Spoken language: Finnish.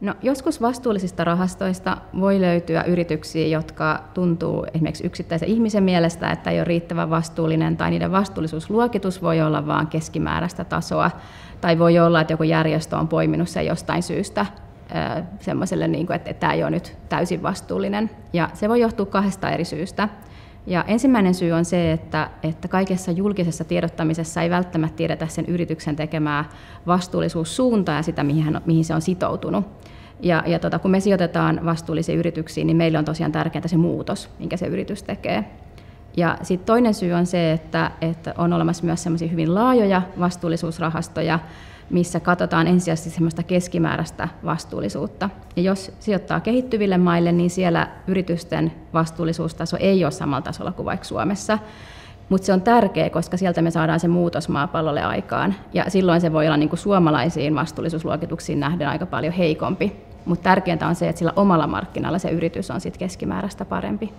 No, joskus vastuullisista rahastoista voi löytyä yrityksiä, jotka tuntuu esimerkiksi yksittäisen ihmisen mielestä, että ei ole riittävän vastuullinen, tai niiden vastuullisuusluokitus voi olla vain keskimääräistä tasoa, tai voi olla, että joku järjestö on poiminut sen jostain syystä semmoiselle, niin että tämä ei ole nyt täysin vastuullinen. Ja se voi johtua kahdesta eri syystä. Ja ensimmäinen syy on se, että, että kaikessa julkisessa tiedottamisessa ei välttämättä tiedetä sen yrityksen tekemää vastuullisuussuuntaa ja sitä, mihin, mihin se on sitoutunut. Ja, ja tota, kun me sijoitetaan vastuullisiin yrityksiin, niin meille on tosiaan tärkeää se muutos, minkä se yritys tekee. Ja sitten toinen syy on se, että, että on olemassa myös semmoisia hyvin laajoja vastuullisuusrahastoja, missä katsotaan ensisijaisesti semmoista keskimääräistä vastuullisuutta. Ja jos sijoittaa kehittyville maille, niin siellä yritysten vastuullisuustaso ei ole samalla tasolla kuin vaikka Suomessa. Mutta se on tärkeä, koska sieltä me saadaan se muutos maapallolle aikaan. Ja silloin se voi olla niin kuin suomalaisiin vastuullisuusluokituksiin nähden aika paljon heikompi. Mutta tärkeintä on se, että sillä omalla markkinalla se yritys on sit keskimääräistä parempi.